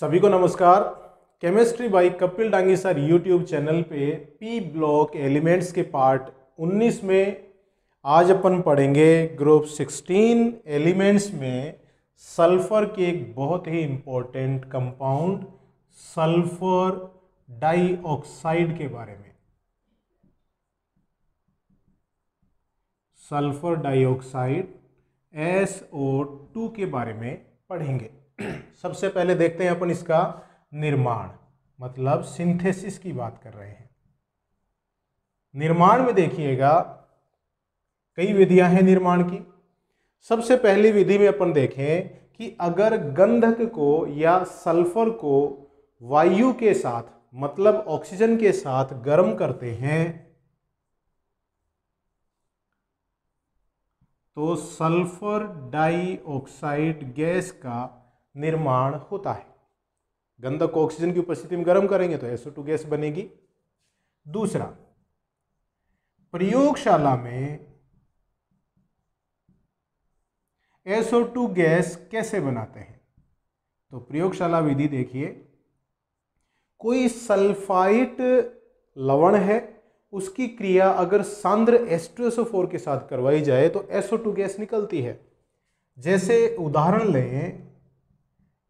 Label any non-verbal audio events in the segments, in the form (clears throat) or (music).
सभी को नमस्कार। Chemistry by Kapil Dangi sir YouTube channel पे पी ब्लॉक एलिमेंट्स के पार्ट 19 में आज अपन पढ़ेंगे ग्रुप 16 एलिमेंट्स में सल्फ़र के एक बहुत ही इम्पोर्टेंट कंपाउंड सल्फ़र डाइऑक्साइड के बारे में। Sulphur dioxide S O two के बारे में पढ़ेंगे। (clears throat) सबसे पहले देखते हैं अपन इसका निर्माण मतलब सिंथेसिस की बात कर रहे हैं। निर्माण में देखिएगा, कई विधियाँ हैं निर्माण की। सबसे पहली विधि में अपन देखें कि अगर गंधक को या सल्फ़र को वायु के साथ मतलब ऑक्सीजन के साथ गर्म करते हैं तो सल्फ़र डाइऑक्साइड गैस का निर्माण होता है। गंधक को ऑक्सीजन की उपस्थिति में गर्म करेंगे तो SO2 गैस बनेगी। दूसरा, प्रयोगशाला में SO2 गैस कैसे बनाते हैं? तो प्रयोगशाला विधि देखिए, कोई सल्फाइट लवण है, उसकी क्रिया अगर सांद्र H2SO4 के साथ करवाई जाए तो SO2 गैस निकलती है। जैसे उदाहरण लें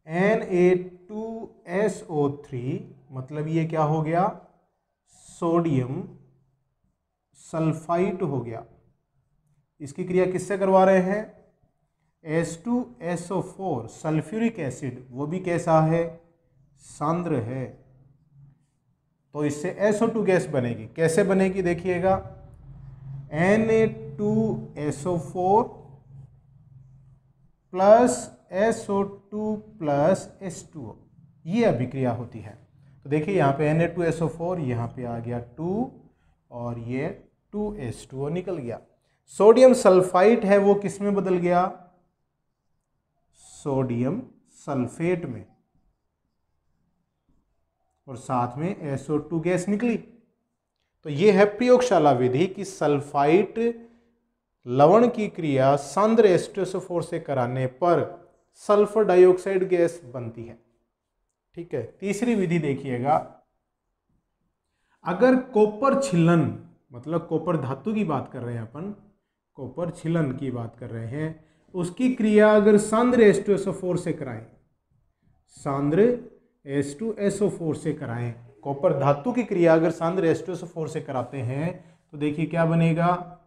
Na2SO3 मतलब ये क्या हो गया? सोडियम सल्फाइट हो गया। इसकी क्रिया किससे करवा रहे हैं? H2SO4 सल्फ्यूरिक एसिड, वो भी कैसा है? सांद्र है। तो इससे एस ओ टू गैस बनेगी। कैसे बनेगी देखिएगा। Na2SO4 plus SO2 plus H2O ये अभिक्रिया होती है। तो देखिए यहाँ पे Na2SO4 यहाँ पे आ गया टू और ये 2H2O निकल गया। सोडियम सल्फाइट है वो किसमें बदल गया? सोडियम सल्फेट में। और साथ में एस ओ टू गैस निकली। तो ये है प्रयोगशाला विधि कि सल्फाइट लवण की क्रिया सांद्र H2SO4 से कराने पर सल्फ़र डाइऑक्साइड गैस बनती है। ठीक है, तीसरी विधि देखिएगा। अगर कॉपर छिलन मतलब कॉपर धातु की बात कर रहे हैं अपन, कॉपर छिलन की बात कर रहे हैं, उसकी क्रिया अगर सांद्र H2SO4 से कराएँ, सांद्र H2SO4 से कराएँ, कॉपर धातु की क्रिया अगर सांद्र H2SO4 से कराते हैं तो देखिए क्या बनेगा?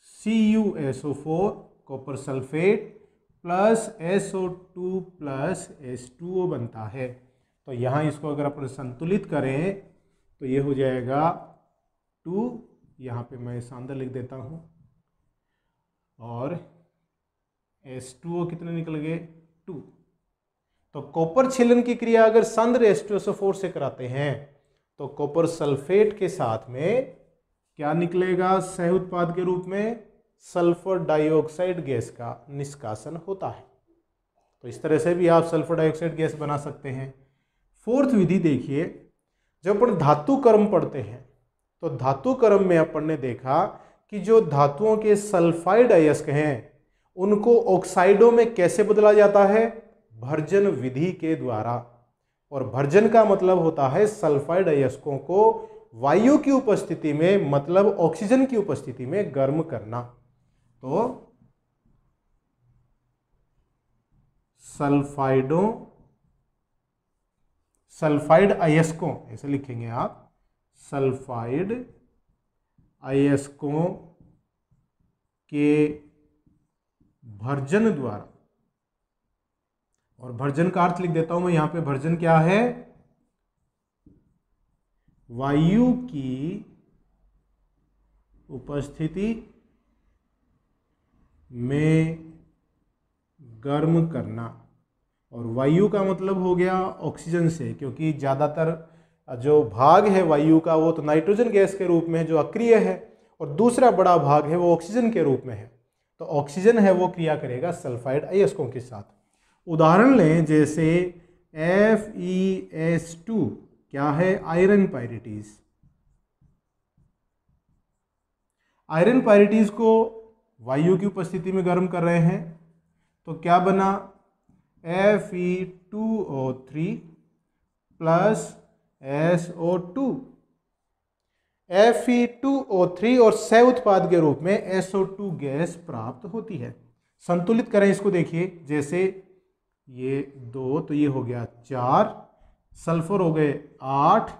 C U SO four copper sulphate plus S O two plus S two O बनता है। तो यहाँ इसको अगर अपन संतुलित करें तो ये हो जाएगा टू। यहाँ पे मैं सांद्र लिख देता हूँ। और एस टू ओ कितने निकल गए? टू। तो कॉपर छिलन की क्रिया अगर सांद्र H2SO4 से कराते हैं तो कॉपर सल्फेट के साथ में क्या निकलेगा? सह उत्पाद के रूप में सल्फ़र डाइऑक्साइड गैस का निष्कासन होता है। तो इस तरह से भी आप सल्फ़र डाइऑक्साइड गैस बना सकते हैं। फोर्थ विधि देखिए, जब अपन धातु कर्म पढ़ते हैं तो धातु कर्म में अपन ने देखा कि जो धातुओं के सल्फाइड अयस्क हैं, उनको ऑक्साइडों में कैसे बदला जाता है? भर्जन विधि के द्वारा। और भर्जन का मतलब होता है सल्फाइड अयस्कों को वायु की उपस्थिति में मतलब ऑक्सीजन की उपस्थिति में गर्म करना। तो सल्फाइडों, सल्फाइड अयस्कों, ऐसे लिखेंगे आप, सल्फाइड अयस्कों के भर्जन द्वारा। और भर्जन का अर्थ लिख देता हूँ मैं यहाँ पे, भर्जन क्या है? वायु की उपस्थिति में गर्म करना। और वायु का मतलब हो गया ऑक्सीजन से, क्योंकि ज़्यादातर जो भाग है वायु का, वो तो नाइट्रोजन गैस के रूप में है, जो अक्रिय है, और दूसरा बड़ा भाग है वो ऑक्सीजन के रूप में है। तो ऑक्सीजन है वो क्रिया करेगा सल्फाइड अयस्कों के साथ। उदाहरण लें, जैसे एफ़ ई एस टू क्या है? आयरन पायरिटीज आयरन पायरिटीज को वायु की उपस्थिति में गर्म कर रहे हैं तो क्या बना? F E two O three plus S O two F E two O three और सह उत्पाद के रूप में एस ओ टू गैस प्राप्त होती है। संतुलित करें इसको देखिए, जैसे ये दो तो ये हो गया चार, सल्फ़र हो गए आठ,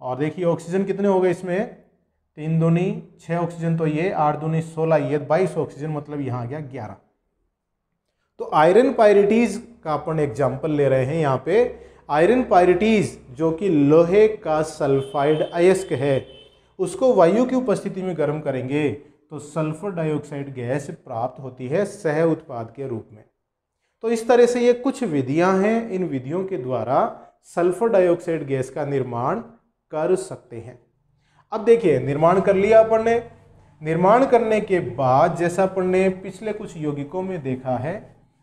और देखिए ऑक्सीजन कितने हो गए इसमें? तीन दूनी छः ऑक्सीजन तो ये, आठ दूनी, सोलह, ये बाईस ऑक्सीजन मतलब यहाँ आ गया ग्यारह। तो आयरन पायरिटीज का अपन एग्ज़ाम्पल ले रहे हैं यहाँ पे। आयरन पायरिटीज जो कि लोहे का सल्फाइड अयस्क है, उसको वायु की उपस्थिति में गर्म करेंगे तो सल्फ़र डाइऑक्साइड गैस प्राप्त होती है सह उत्पाद के रूप में। तो इस तरह से ये कुछ विधियाँ हैं, इन विधियों के द्वारा सल्फ़र डाइऑक्साइड गैस का निर्माण कर सकते हैं। अब देखिए, निर्माण कर लिया अपन ने। निर्माण करने के बाद जैसा अपन ने पिछले कुछ यौगिकों में देखा है,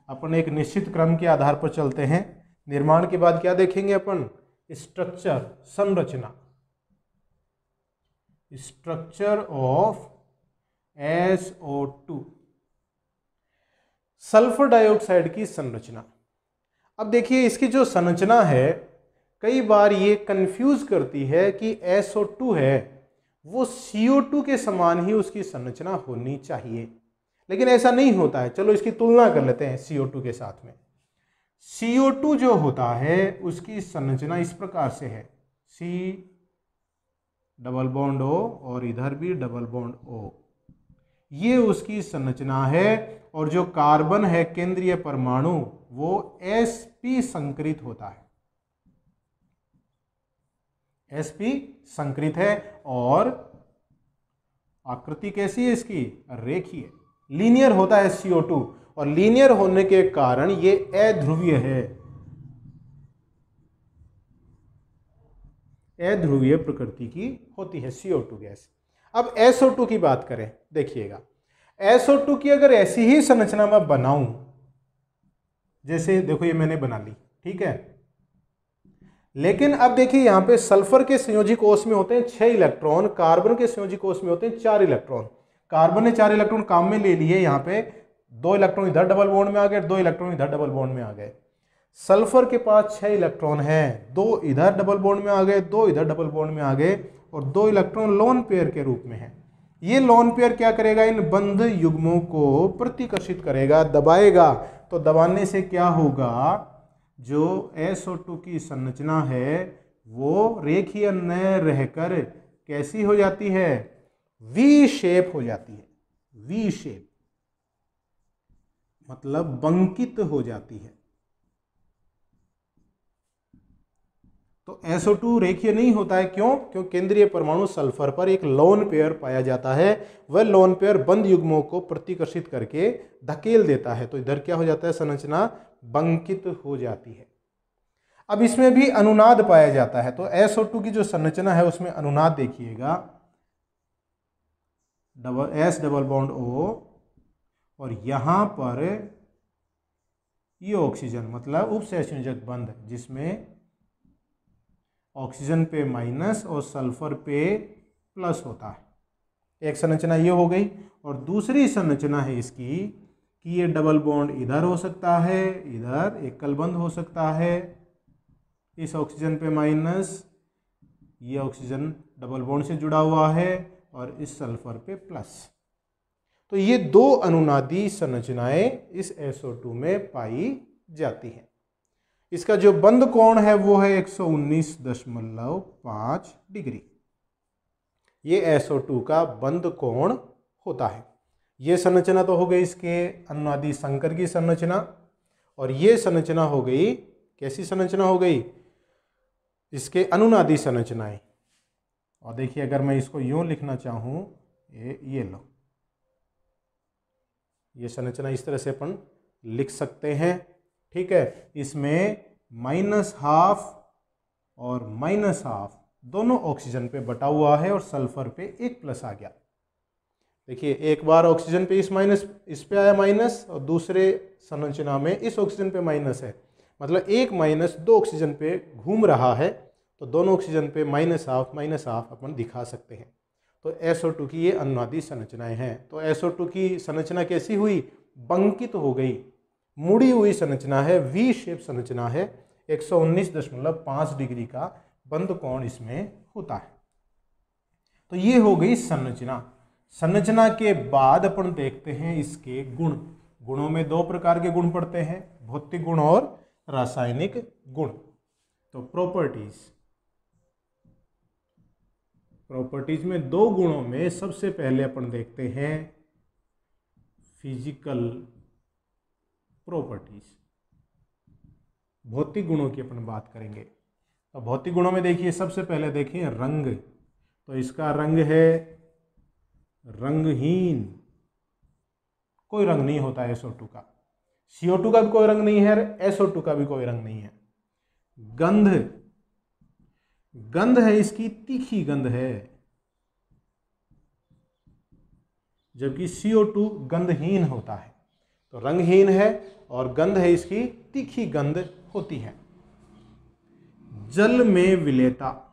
अपन एक निश्चित क्रम के आधार पर चलते हैं। निर्माण के बाद क्या देखेंगे अपन? स्ट्रक्चर संरचना। Structure of S O two sulphur dioxide की संरचना। अब देखिए, इसकी जो संरचना है, कई बार ये कंफ्यूज करती है कि एस ओ टू है। वो CO2 के समान ही उसकी संरचना होनी चाहिए। लेकिन ऐसा नहीं होता है। चलो इसकी तुलना कर लेते हैं CO2 के साथ में। CO2 जो होता है, उसकी संरचना इस प्रकार से है। C डबल बॉन्ड O और इधर भी डबल बॉन्ड O ये उसकी संरचना है और जो कार्बन है, केंद्रीय परमाणु, वो sp संकरित होता है। Sp संकृत है और आकृति कैसी है इसकी? रेखीय। लीनियर होता है CO2 और लीनियर होने के कारण ये अध्रुवीय है। अध्रुवीय प्रकृति की होती है CO2 गैस। अब SO2 की बात करें, देखिएगा। SO2 की अगर ऐसी ही संरचना मैं बनाऊँ, जैसे देखो ये मैंने बना ली, ठीक है? लेकिन अब देखिए यहाँ पे सल्फ़र के संयोजी कोष में होते हैं छह इलेक्ट्रॉन, कार्बन के संयोजी कोष में होते हैं चार इलेक्ट्रॉन। कार्बन ने चार इलेक्ट्रॉन काम में ले लिए यहाँ पे, दो इलेक्ट्रॉन इधर डबल बॉन्ड में आ गए, दो इलेक्ट्रॉन इधर डबल बॉन्ड में आ गए। सल्फ़र के पास छह इलेक्ट्रॉन हैं, दो इधर डबल बॉन्ड में आ गए, दो इधर डबल बॉन्ड में आ गए और दो इलेक्ट्रॉन लोन पेयर के रूप में है। ये लोन पेयर क्या करेगा? इन बंध युग्मों को प्रतिकर्षित करेगा, दबाएगा। तो दबाने से क्या होगा? जो SO2 की संरचना है, वो रेखीय न रहकर कैसी हो जाती है? वी शेप हो जाती है। वी शेप मतलब बंकित हो जाती है। तो SO2 रेखीय नहीं होता है। क्यों? क्यों? केंद्रीय परमाणु सल्फ़र पर एक लोन पेयर पाया जाता है। वह लोन पेयर बंद युग्मों को प्रतिकर्षित करके धकेल देता है। तो इधर क्या हो जाता है? संरचना बंकित हो जाती है। अब इसमें भी अनुनाद पाया जाता है तो एस ओ टू की जो संरचना है उसमें अनुनाद देखिएगा। Double S double bond O और यहाँ पर ये ऑक्सीजन मतलब उपसंयोजक बंध, जिसमें ऑक्सीजन पे माइनस और सल्फ़र पे प्लस होता है। एक संरचना ये हो गई, और दूसरी संरचना है इसकी कि ये डबल बॉन्ड इधर हो सकता है, इधर एकल बंद हो सकता है। इस ऑक्सीजन पे माइनस, ये ऑक्सीजन डबल बॉन्ड से जुड़ा हुआ है और इस सल्फ़र पे प्लस। तो ये दो अनुनादी संरचनाएँ इस SO2 में पाई जाती हैं। इसका जो बंद कोण है वो है एक सौ उन्नीस दशमलव पाँच डिग्री। ये SO2 का बंद कोण होता है। ये संरचना तो हो गई इसके अनुनादी संकर की संरचना, और ये संरचना हो गई, कैसी संरचना हो गई? इसके अनुनादी संरचनाएँ। और देखिए, अगर मैं इसको यूँ लिखना चाहूँ, ये ये लो। ये संरचना इस तरह से अपन लिख सकते हैं, ठीक है? इसमें माइनस हाफ़ और माइनस हाफ़ दोनों ऑक्सीजन पे बटा हुआ है और सल्फ़र पे एक प्लस आ गया। देखिए, एक बार ऑक्सीजन पे इस माइनस इस पे आया माइनस और दूसरे संरचना में इस ऑक्सीजन पे माइनस है। मतलब एक माइनस दो ऑक्सीजन पे घूम रहा है तो दोनों ऑक्सीजन पे माइनस हाफ़ माइनस हाफ़ अपन दिखा सकते हैं। तो SO2 की ये अनुनादी संरचनाएँ हैं। तो SO2 की संरचना कैसी हुई? बंकित तो हो गई। मुड़ी हुई संरचना है वी शेप संरचना है 119.5 डिग्री का बंद कोण इसमें होता है। तो ये हो गई संरचना। संरचना के बाद अपन देखते हैं इसके गुण। गुणों में दो प्रकार के गुण पड़ते हैं, भौतिक गुण और रासायनिक गुण। तो प्रॉपर्टीज़ प्रॉपर्टीज़ में दो गुणों में सबसे पहले अपन देखते हैं फ़िज़िकल प्रॉपर्टीज़ भौतिक गुणों की अपन बात करेंगे। तो भौतिक गुणों में देखिए, सबसे पहले देखिए रंग। तो इसका रंग है रंगहीन। कोई रंग नहीं होता है SO2 का। CO2 का भी कोई रंग नहीं है SO2 का भी कोई रंग नहीं है। गंध। गंध है, इसकी तीखी गंध है। जबकि CO2 गंधहीन होता है। तो रंगहीन है और गंध है, इसकी तीखी गंध होती है। जल में विलेता।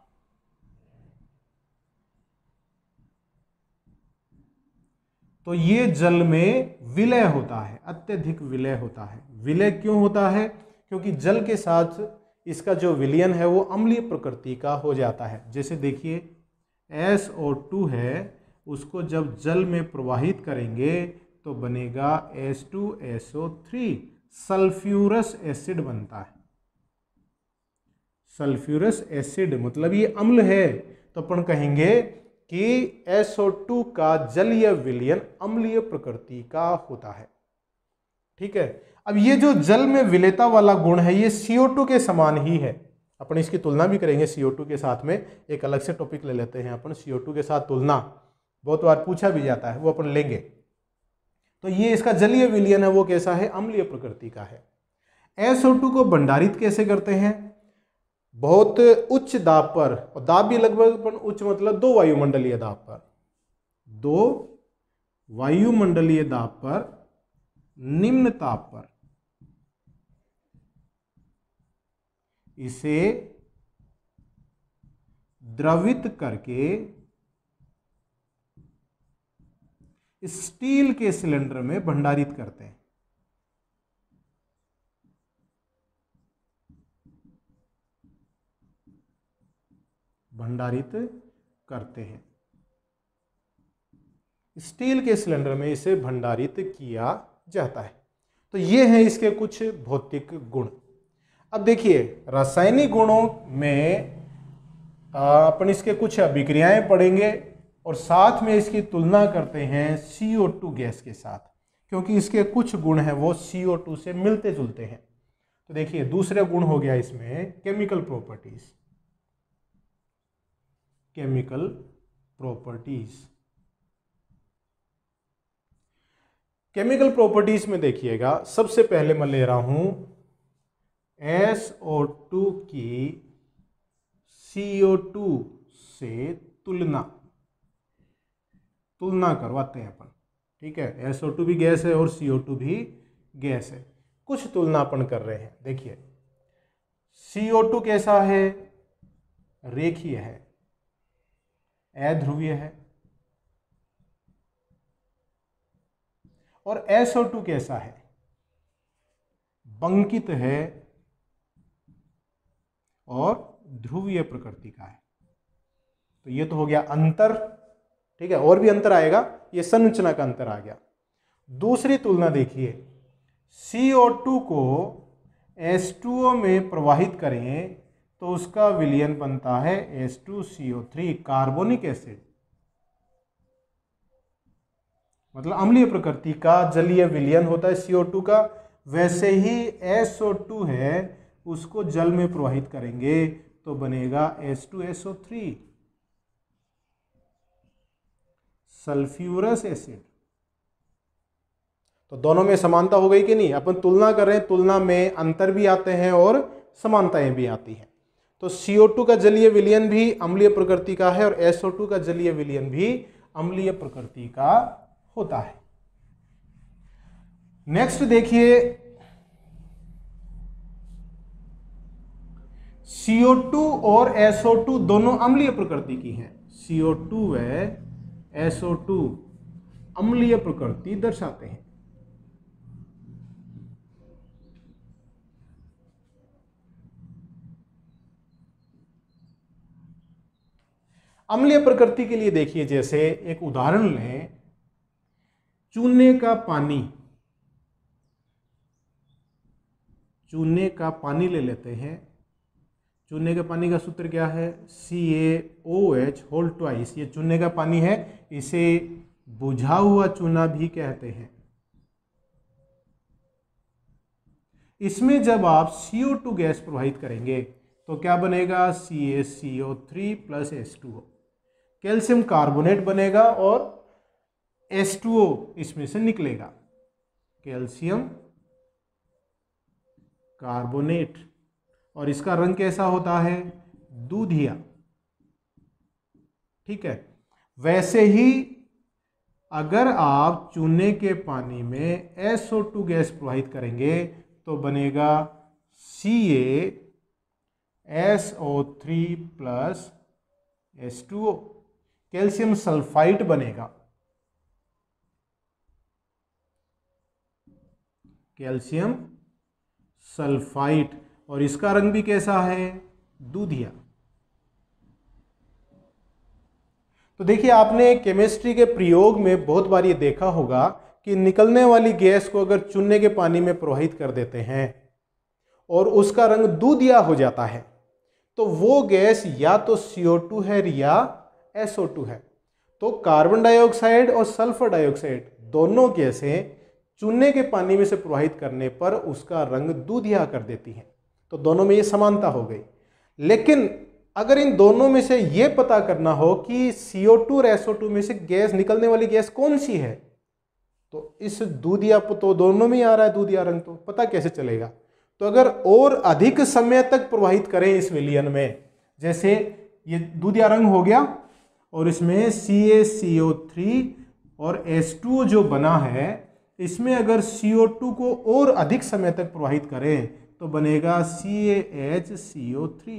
तो ये जल में विलय होता है, अत्यधिक विलय होता है। विलय क्यों होता है? क्योंकि जल के साथ इसका जो विलयन है, वो अम्लीय प्रकृति का हो जाता है। जैसे देखिए एस ओ टू है, उसको जब जल में प्रवाहित करेंगे तो बनेगा S two S O three sulphurous acid बनता है। सल्फ्यूरस एसिड मतलब ये अम्ल है। तो अपन कहेंगे कि SO2 का जलीय विलयन अम्लीय प्रकृति का होता है। ठीक है? अब ये जो जल में विलेता वाला गुण है, ये CO2 के समान ही है। अपन इसकी तुलना भी करेंगे CO2 के साथ में। एक अलग से टॉपिक ले लेते हैं अपन CO2 के साथ तुलना। बहुत बार पूछा भी जाता है, वो अपन लेंगे। तो ये इसका जलीय विलयन है, वो कैसा है? अम्लीय प्रकृति का है। SO2 को भंडारित कैसे करते हैं? बहुत उच्च दाब पर, और दाब भी लगभग उच्च मतलब दो वायुमंडलीय दाब पर। दो वायुमंडलीय दाब पर, निम्न ताप पर। इसे द्रवित करके स्टील के सिलेंडर में भंडारित करते हैं। भंडारित करते हैं। स्टील के सिलेंडर में इसे भंडारित किया जाता है। तो ये हैं इसके कुछ भौतिक गुण। अब देखिए, रासायनिक गुणों में अपन इसके कुछ अभिक्रियाएँ पढ़ेंगे और साथ में इसकी तुलना करते हैं CO2 गैस के साथ, क्योंकि इसके कुछ गुण हैं, वो CO2 से मिलते जुलते हैं। तो देखिए, दूसरे गुण हो गया इसमें chemical properties chemical properties chemical properties में देखिएगा, सबसे पहले मैं ले रहा हूँ SO2 की CO2 से तुलना। तुलना करवाते हैं अपन, ठीक है? SO2 भी गैस है और CO2 भी गैस है। कुछ तुलना अपन कर रहे हैं, देखिए। CO2 कैसा है? रेखीय है। अध्रुवीय है। और SO2 कैसा है? बंकित है और ध्रुवीय प्रकृति का है। तो ये तो हो गया अंतर, ठीक है, और भी अंतर आएगा, ये संरचना का अंतर आ गया। दूसरी तुलना देखिए CO2 को H2O में प्रवाहित करें तो उसका विलयन बनता है H2CO3 कार्बोनिक एसिड। मतलब अम्लीय प्रकृति का जलीय विलयन होता है CO2 का। वैसे ही SO2 है, उसको जल में प्रवाहित करेंगे तो बनेगा H2SO3 सल्फ्यूरस एसिड। तो दोनों में समानता हो गई कि नहीं? अपन तुलना कर रहे हैं, तुलना में अंतर भी आते हैं और समानताएँ भी आती हैं। तो CO2 का जलीय विलयन भी अम्लीय प्रकृति का है और SO2 का जलीय विलयन भी अम्लीय प्रकृति का होता है। नेक्स्ट देखिए CO2 और SO2 दोनों अम्लीय प्रकृति की हैं। CO2 व SO2 अम्लीय प्रकृति दर्शाते हैं। अम्लीय प्रकृति के लिए देखिए, जैसे एक उदाहरण लें, चूने का पानी। चूने का पानी ले लेते हैं। चूने के पानी का सूत्र क्या है? C A O H whole twice ये चूने का पानी है, इसे बुझा हुआ चूना भी कहते हैं। इसमें जब आप सी ओ टू गैस प्रवाहित करेंगे तो क्या बनेगा? C A C O three plus S two O calcium carbonate बनेगा और एस टू ओ इसमें से निकलेगा। Calcium carbonate. और इसका रंग कैसा होता है? दूधिया। ठीक है? वैसे ही अगर आप चूने के पानी में SO2 गैस प्रवाहित करेंगे तो बनेगा C A S O three plus S two O calcium sulphide बनेगा। कैल्शियम सल्फाइट और इसका रंग भी कैसा है? दूधिया। तो देखिए, आपने केमिस्ट्री के प्रयोग में बहुत बार ये देखा होगा कि निकलने वाली गैस को अगर चुनने के पानी में प्रवाहित कर देते हैं और उसका रंग दूधिया हो जाता है तो वो गैस या तो CO2 है या SO2 है। तो कार्बन डाइऑक्साइड और सल्फ़र डाइऑक्साइड दोनों गैसें चूने के पानी में से प्रवाहित करने पर उसका रंग दूधिया कर देती हैं। तो दोनों में ये समानता हो गई। लेकिन अगर इन दोनों में से ये पता करना हो कि CO2 और SO2 में से गैस निकलने वाली गैस कौन सी है तो इस दूधिया तो दोनों में ही आ रहा है दूधिया रंग तो पता कैसे चलेगा? तो अगर और अधिक समय तक प्रवाहित करें इस विलियन में, जैसे ये दूधिया रंग हो गया और इसमें C A C O three और एस टू जो बना है, इसमें अगर सी ओ टू को और अधिक समय तक प्रवाहित करें तो बनेगा C A H C O three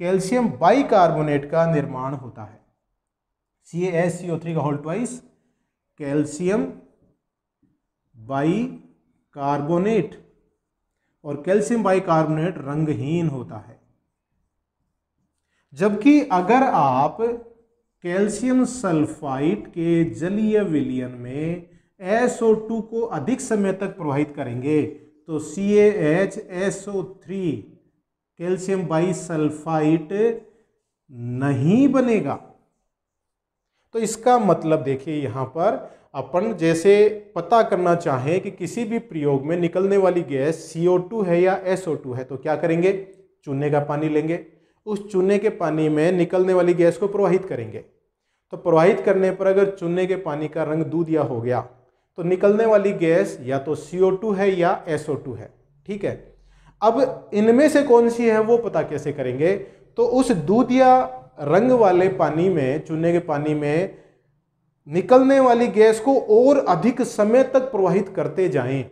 calcium bicarbonate का निर्माण होता है। C A H C O three का whole twice, calcium bicarbonate और कैल्शियम बाइकार्बोनेट रंगहीन होता है। जबकि अगर आप कैल्शियम सल्फाइड के जलीय विलियन में SO2 को अधिक समय तक प्रवाहित करेंगे। तो C H S O three calcium bisulphide नहीं बनेगा। तो इसका मतलब देखिए यहाँ पर अपन जैसे पता करना चाहें कि किसी भी प्रयोग में निकलने वाली गैस CO2 है या SO2 है तो क्या करेंगे? चूने का पानी लेंगे। उस चूने के पानी में निकलने वाली गैस को प्रवाहित करेंगे। तो प्रवाहित करने पर अगर चूने के पानी का रंग दूधिया हो गया तो निकलने वाली गैस या तो CO2 है या SO2 है, ठीक है? अब इनमें से कौन सी है वो पता कैसे करेंगे? तो उस दूध या रंग वाले पानी में, चूने के पानी में निकलने वाली गैस को और अधिक समय तक प्रवाहित करते जाएँ।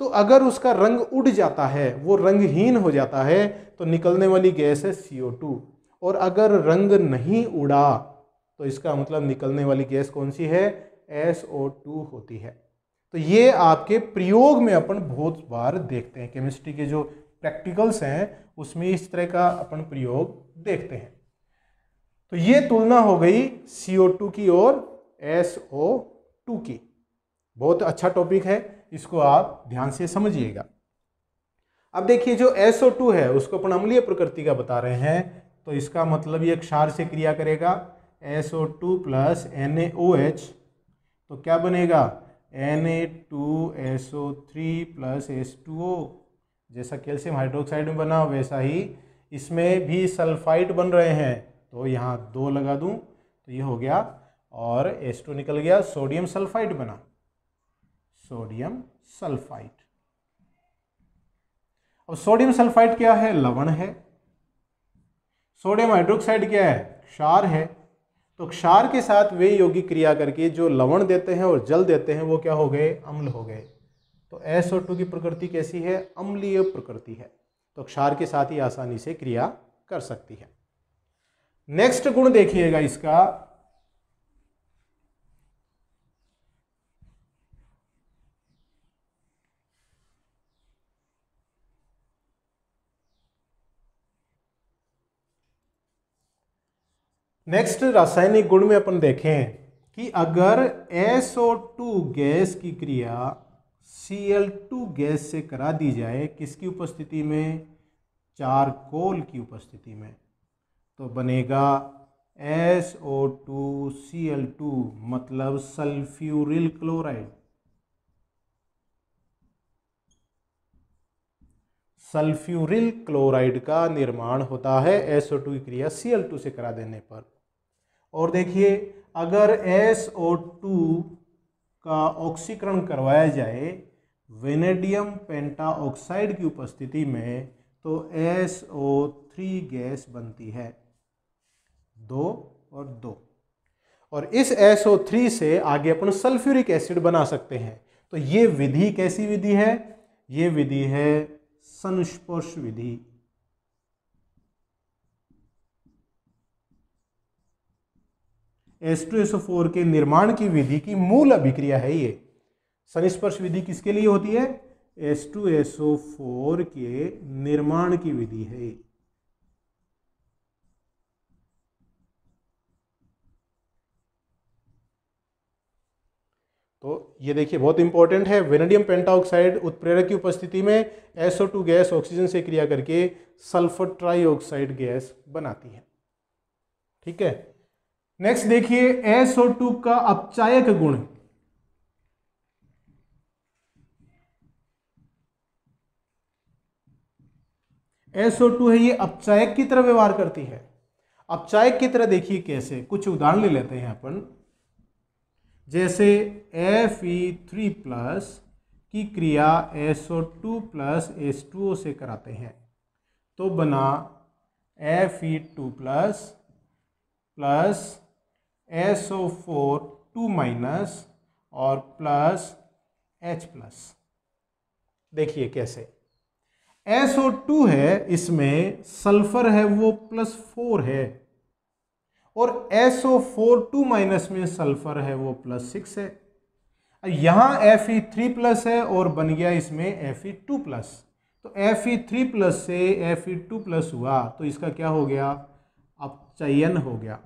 तो अगर उसका रंग उड़ जाता है, वो रंगहीन हो जाता है तो निकलने वाली गैस है CO2 और अगर रंग नहीं उड़ा तो इसका मतलब निकलने वाली गैस कौन सी है? SO2 होती है। तो ये आपके प्रयोग में अपन बहुत बार देखते हैं। केमिस्ट्री के जो प्रैक्टिकल्स हैं, उसमें इस तरह का अपन प्रयोग देखते हैं। तो ये तुलना हो गई CO2 की और SO2 की। बहुत अच्छा टॉपिक है। इसको आप ध्यान से समझिएगा। अब देखिए, जो SO2 है, उसको अपन अम्लीय प्रकृति का बता रहे हैं तो इसका मतलब ये क्षार से क्रिया करेगा। SO2 प्लस NaOH तो क्या बनेगा? Na2SO3 प्लस H2O जैसा कैल्शियम हाइड्रोक्साइड में बना, वैसा ही इसमें भी सल्फाइड बन रहे हैं तो यहाँ दो लगा दूँ तो ये हो गया, और H2 निकल गया सोडियम सल्फाइड बना। Sodium sulphide. अब सोडियम सल्फाइड क्या है? लवण है। सोडियम हाइड्रोक्साइड क्या है? क्षार है। तो क्षार के साथ वे योगी क्रिया करके जो लवण देते हैं और जल देते हैं, वो क्या हो गए? अम्ल हो गए। तो SO2 की प्रकृति कैसी है? अम्लीय प्रकृति है। तो क्षार के साथ ही आसानी से क्रिया कर सकती है। नेक्स्ट गुण देखिएगा इसका। नेक्स्ट रासायनिक गुण में अपन देखें कि अगर SO2 गैस की क्रिया Cl2 गैस से करा दी जाए, किसकी उपस्थिति में? चारकोल की उपस्थिति में। तो बनेगा SO2Cl2 मतलब सल्फ्यूरिल क्लोराइड। सल्फ्यूरिल क्लोराइड का निर्माण होता है SO2 की क्रिया Cl2 से करा देने पर। और देखिए, अगर एस ओ टू का ऑक्सीकरण करवाया जाए वेनेडियम पेंटा ऑक्साइड की उपस्थिति में तो एस ओ थ्री गैस बनती है। दो और दो। और इस एस ओ थ्री से आगे अपन सल्फ्यूरिक एसिड बना सकते हैं। तो ये विधि कैसी विधि है? ये विधि है संस्पर्श विधि। एस टू एस फोर के निर्माण की विधि की मूल अभिक्रिया है ये। संस्पर्श विधि किसके लिए होती है? S two S O four के निर्माण की विधि है। तो ये देखिए, बहुत इंपॉर्टेंट है। वेनेडियम पेंटाऑक्साइड उत्प्रेरक की उपस्थिति में SO2 गैस ऑक्सीजन से क्रिया करके सल्फ़र ट्राईऑक्साइड गैस बनाती है। ठीक है? नेक्स्ट देखिए SO2 का अपचायक गुण। SO2 है, ये अपचायक की तरह व्यवहार करती है। अपचायक की तरह देखिए कैसे, कुछ उदाहरण ले लेते हैं अपन। जैसे एफ़ ई थ्री प्लस की क्रिया SO two plus S two से कराते हैं। तो बना F E two plus plus S O four two minus और प्लस एच प्लस देखिए कैसे। एस ओ टू है, इसमें सल्फ़र है, वो प्लस फोर है। और S O four two minus में सल्फ़र है, वो प्लस सिक्स है। यहाँ एफ़ ई थ्री प्लस है और बन गया इसमें एफ़ ई टू प्लस तो एफ़ ई थ्री प्लस से एफ़ ई टू प्लस हुआ तो इसका क्या हो गया? अपचयन हो गया।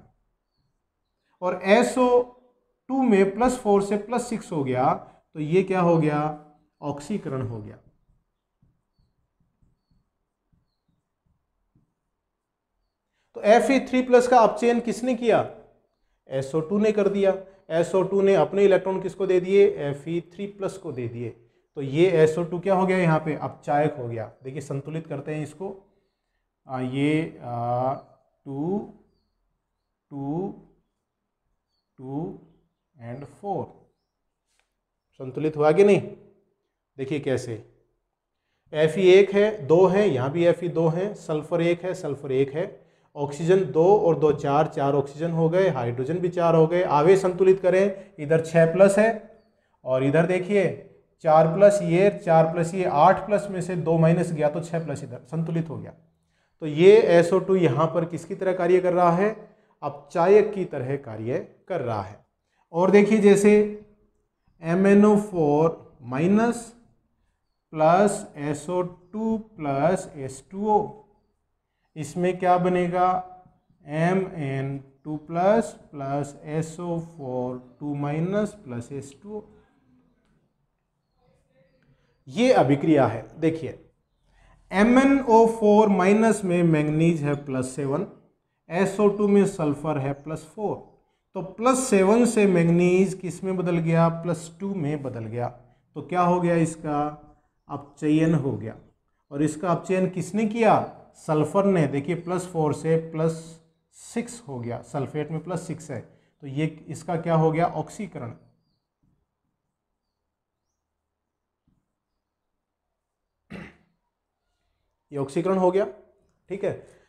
और SO टू में प्लस फोर से प्लस सिक्स हो गया तो ये क्या हो गया? ऑक्सीकरण हो गया। तो एफ़ ई थ्री प्लस का अपचयन किसने किया? एसओ टू ने कर दिया। एसओ टू ने अपने इलेक्ट्रॉन किसको दे दिए? एफ़ ई थ्री प्लस को दे दिए। तो ये एसओ टू क्या हो गया यहाँ पे? अपचायक हो गया। देखिए संतुलित करते हैं इसको। आ, ये टू टू एंड फोर संतुलित हुआ कि नहीं? देखिए कैसे। एफ़ ई एक है, दो है, यहाँ भी एफ़ ई दो है सल्फ़र एक है सल्फ़र एक है। ऑक्सीजन दो और दो, चार चार ऑक्सीजन हो गए हाइड्रोजन भी चार हो गए। आवेश संतुलित करें, इधर छः प्लस है और इधर देखिए, चार प्लस ये, चार प्लस ये, आठ प्लस में से दो माइनस गया तो छः प्लस इधर, संतुलित हो गया। तो ये एसओ टू यहाँ पर किसकी तरह कार्य कर रहा है? अपचायक की तरह कार्य कर रहा है। और देखिए जैसे M N O four minus plus SO two plus S two O इसमें क्या बनेगा? M N two plus plus S O four two minus plus S two ये अभिक्रिया है। देखिए M N O four minus में मैंगनीज है plus seven S O two में सल्फ़र है प्लस फोर तो प्लस सेवन से मैंगनीज किसमें बदल गया? प्लस टू में बदल गया। तो क्या हो गया इसका? अपचयन हो गया। और इसका अपचयन किसने किया? सल्फ़र ने। देखिए प्लस फोर से प्लस सिक्स हो गया। सल्फेट में प्लस सिक्स है। तो ये इसका क्या हो गया? ऑक्सीकरण ये ऑक्सीकरण हो गया। ठीक है?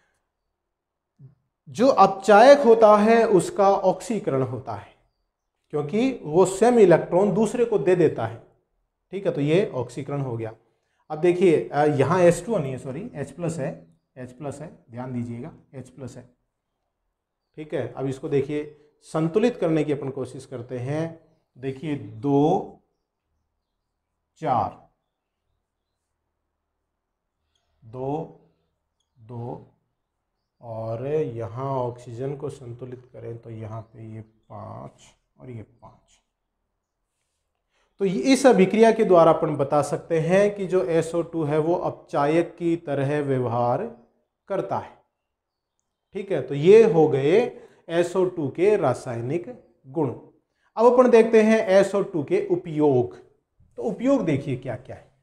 जो अपचायक होता है, उसका ऑक्सीकरण होता है। क्योंकि वो सेम इलेक्ट्रॉन दूसरे को दे देता है। ठीक है तो ये ऑक्सीकरण हो गया। अब देखिए यहाँ एस टू नहीं है सॉरी एच प्लस है एच प्लस है, ध्यान दीजिएगा एच प्लस है। ठीक है, अब इसको देखिए, संतुलित करने की अपन कोशिश करते हैं। देखिए, दो, चार। दो दो और यहाँ ऑक्सीजन को संतुलित करें तो यहाँ पे ये पाँच और ये पाँच। तो इस अभिक्रिया के द्वारा अपन बता सकते हैं कि जो SO2 है, वो अपचायक की तरह व्यवहार करता है। ठीक है तो ये हो गए SO2 के रासायनिक गुण। अब अपन देखते हैं SO2 के उपयोग। तो उपयोग देखिए क्या क्या है।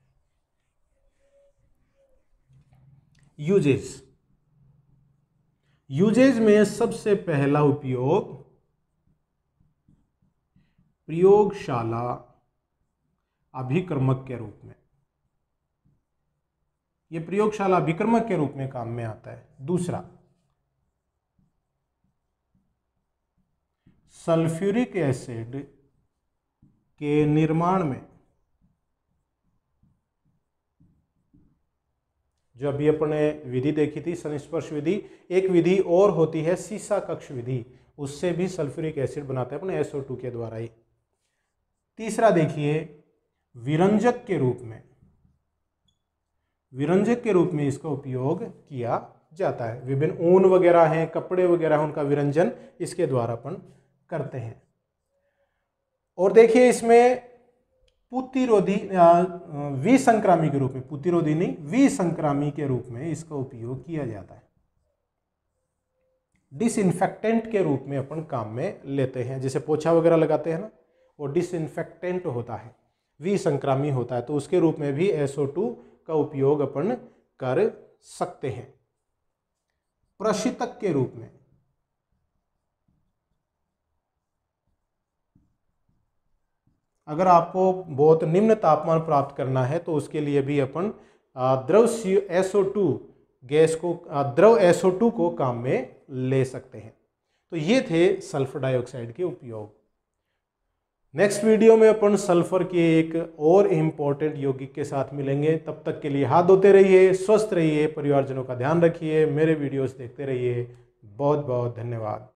यूजेस यूजेज में सबसे पहला उपयोग प्रयोगशाला अभिक्रमक के रूप में। यह प्रयोगशाला अभिक्रमक के रूप में काम में आता है। दूसरा, सल्फ्यूरिक एसिड के निर्माण में जो अभी अपने विधि देखी थी संस्पर्श विधि, एक विधि और होती है, सीसा कक्ष विधि। उससे भी सल्फ्यूरिक एसिड बनाते हैं अपने SO2 के द्वारा ही। तीसरा देखिए, विरंजक के रूप में। विरंजक के रूप में इसका उपयोग किया जाता है। विभिन्न ऊन वगैरह हैं, कपड़े वगैरह हैं, उनका विरंजन इसके द्वारा अपन करते हैं। और देखिए, इसमें पुतिरोधी विसंक्रामी के रूप में, पुतिरोधी नहीं, विसंक्रामी के रूप में इसका उपयोग किया जाता है। डिसइंफेक्टेंट के रूप में अपन काम में लेते हैं। जैसे पोछा वगैरह लगाते हैं ना, वो डिसइंफेक्टेंट होता है, विसंक्रामी होता है तो उसके रूप में भी SO2 का उपयोग अपन कर सकते हैं। प्रशितक के रूप में अगर आपको बहुत निम्न तापमान प्राप्त करना है तो उसके लिए भी अपन द्रव सी SO2 गैस को द्रव SO2 को काम में ले सकते हैं। तो ये थे सल्फ़र डाइऑक्साइड के उपयोग। नेक्स्ट वीडियो में अपन सल्फ़र के एक और इंपॉर्टेंट यौगिक के साथ मिलेंगे। तब तक के लिए हाथ धोते रहिए, स्वस्थ रहिए, परिवारजनों का ध्यान रखिए, मेरे वीडियोस देखते रहिए। बहुत बहुत धन्यवाद।